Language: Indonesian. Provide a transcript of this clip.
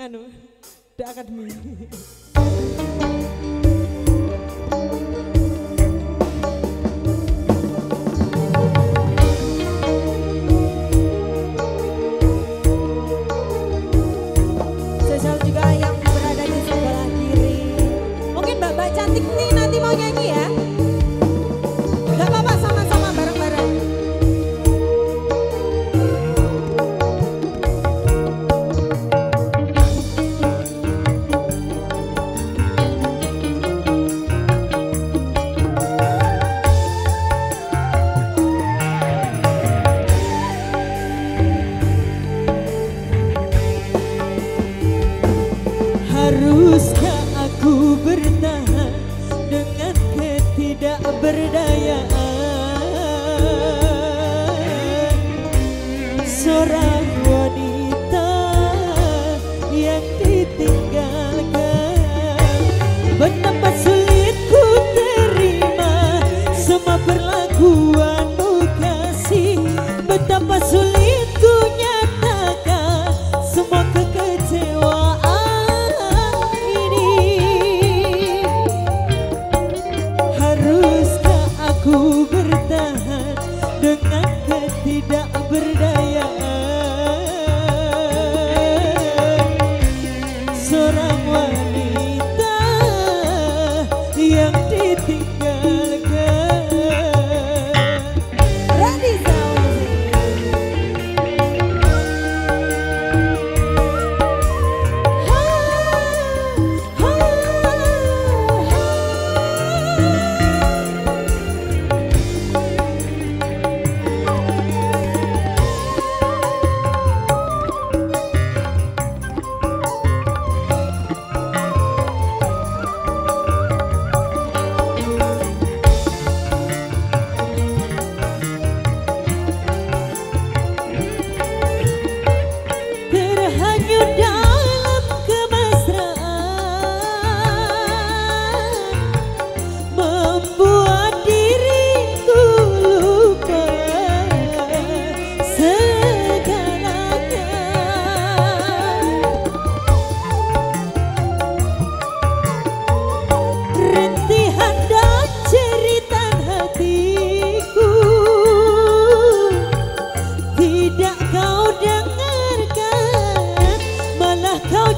Anu, di akademi Sosial juga yang berada di sebelah kiri. Mungkin Mbak Mbak cantik nih nanti mau nyanyi ya. perlakuanmu kasih. Betapa sulit